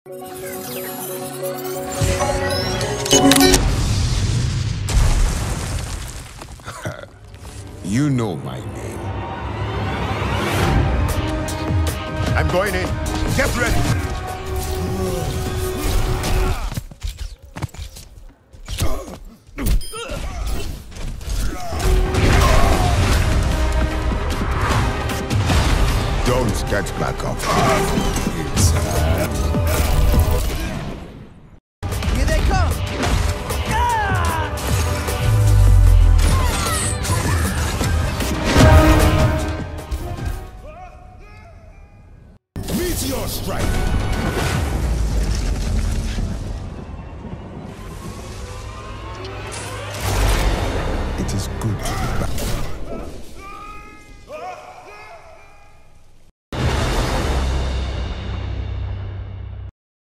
you know my name. I'm going in. Get ready. Don't get back up. It's your strike! It is good to be back.